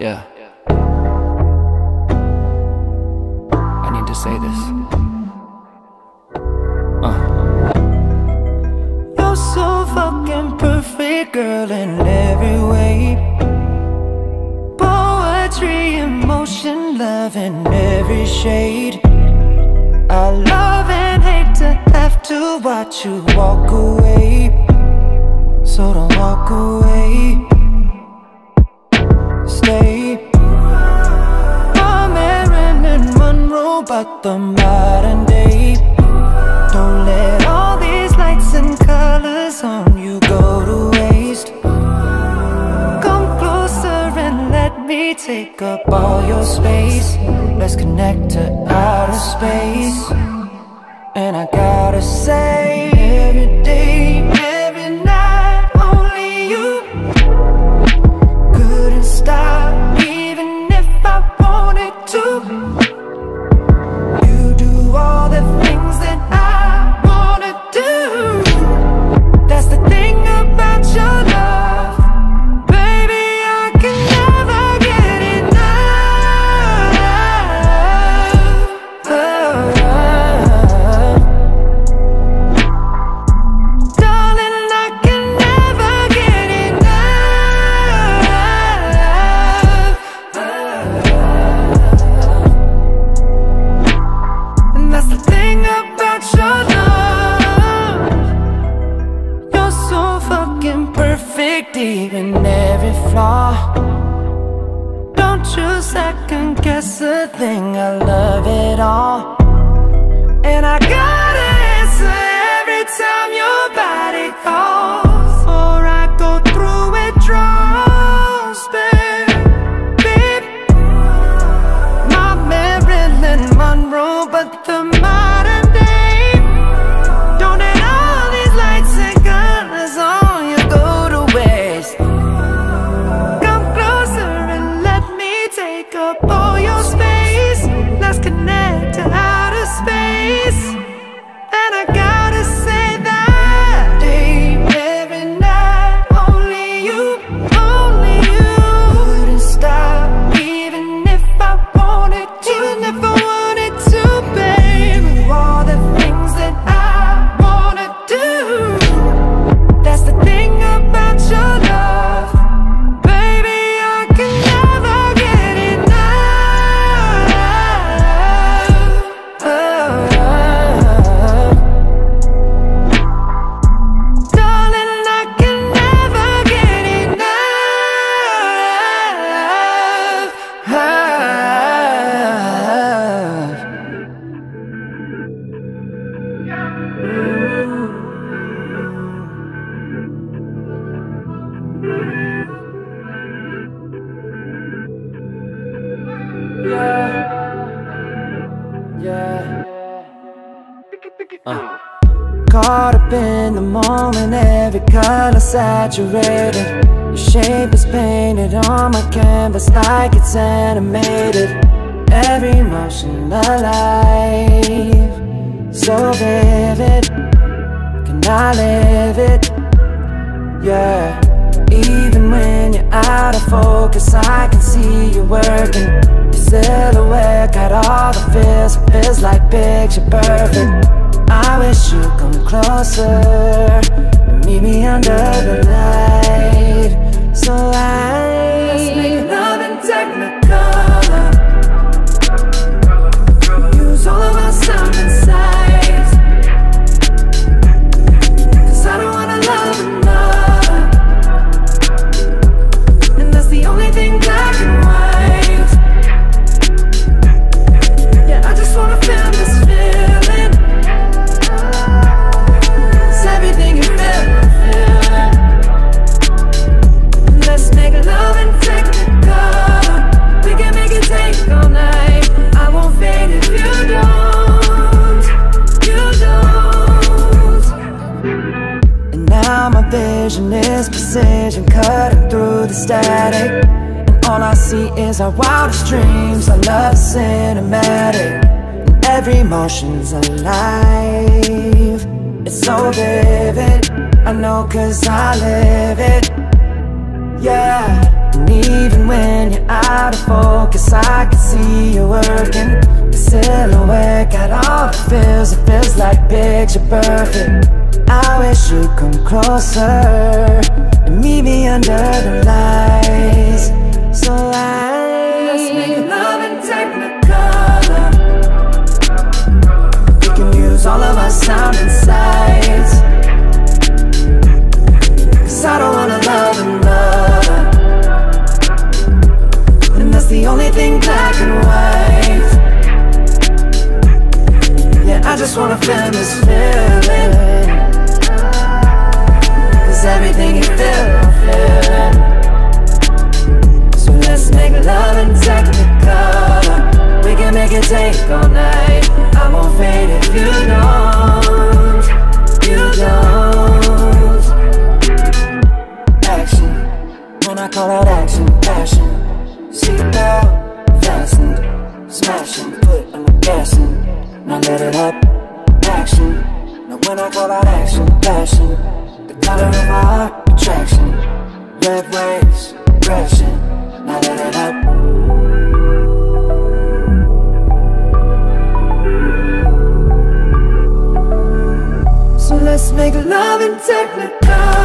Yeah. I need to say this. Uh. You're so fucking perfect, girl, in every way. Poetry, emotion, love in every shade. I love and hate to have to watch you walk away. So don't walk away. But the modern you second guess a thing, I love it all. And I gotta answer every time your body calls. Uh. Caught up in the moment, every color saturated. Your shape is painted on my canvas like it's animated. Every motion alive, so vivid. Can I live it? Yeah. Even when you're out of focus, I can see you working. Your silhouette got all the feels, feels like picture perfect. I wish you'd come closer meet me under the light. So I And all I see is our wildest dreams Our love cinematic and Every motion's alive. It's so vivid I know cause I live it. Yeah And even when you're out of focus I can see you working. The silhouette got all the feels It feels like picture perfect. I wish you'd come closer and meet me under the sound inside. Cause I don't wanna love another And that's the only thing black and white. Yeah, I just wanna feel this feeling. action. Now when I call out action, passion, the color of my heart, attraction. Red waves, aggression. Now let it up. let's make love in technicolor